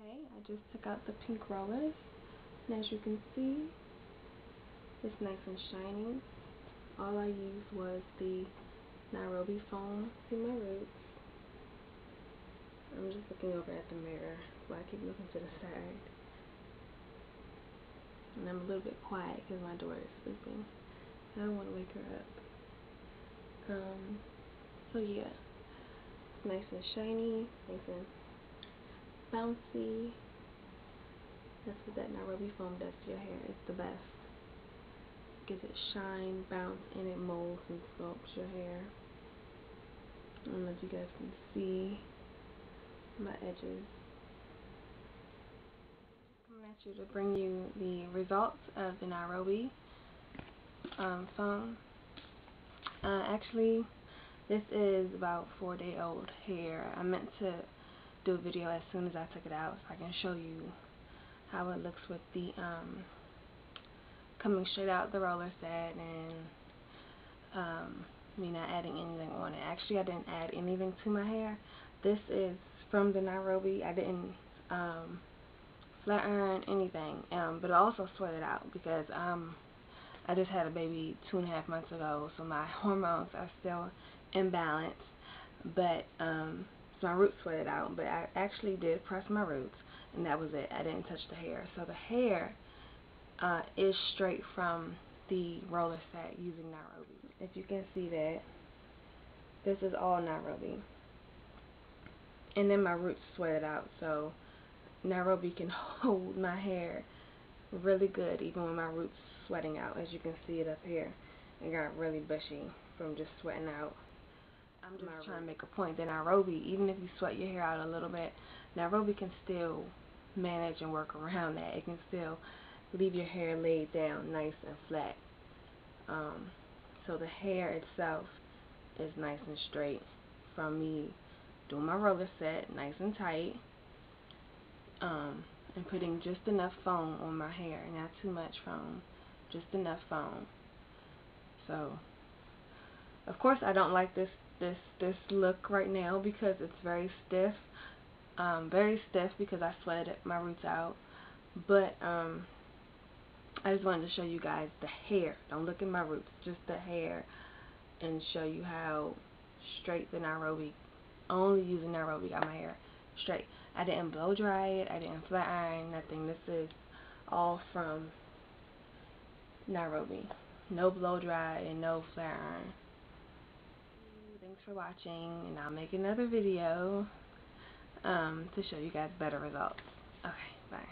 Okay, I just took out the pink rollers. And as you can see, it's nice and shiny. All I used was the Nairobi foam. See my roots. I'm just looking over at the mirror, so I keep looking to the side. And I'm a little bit quiet because my daughter is sleeping. I don't want to wake her up. Um, so yeah, it's nice and shiny, nice and bouncy. That's what that Nairobi foam does to your hair. It's the best. Gives it shine, bounce, and it molds and sculpts your hair. I don't know if you guys can see my edges. Coming at you to bring you the results of the Nairobi um, foam. Uh, actually, this is about four day old hair. I meant to do a video as soon as I took it out so I can show you how it looks with the um, coming straight out the roller set and um, me not adding anything on it. Actually, I didn't add anything to my hair. This is from the Nairobi. I didn't um, flat iron anything, um, but I also sweated out because um, I just had a baby two and a half months ago, so my hormones are still imbalanced. But um, my roots sweated out, but I actually did press my roots, and that was it. I didn't touch the hair. So the hair uh, is straight from the roller set using Nairobi. If you can see that, this is all Nairobi. And then my roots sweated out, so Nairobi can hold my hair really good even when my roots sweating out. As you can see it up here, it got really bushy from just sweating out. I'm just Nairobi. trying to make a point that Nairobi, even if you sweat your hair out a little bit, Nairobi can still manage and work around that. It can still leave your hair laid down nice and flat. Um, so the hair itself is nice and straight from me doing my roller set nice and tight um, and putting just enough foam on my hair. Not too much foam, just enough foam. So, of course I don't like this this this look right now because it's very stiff. Um, very stiff because I sweated my roots out. But um, I just wanted to show you guys the hair. Don't look at my roots just the hair and show you how straight the Nairobi only using Nairobi got my hair straight. I didn't blow dry it I didn't flat iron nothing. This is all from Nairobi. No blow dry and no flat iron Thanks for watching, and I'll make another video um, to show you guys better results. Okay.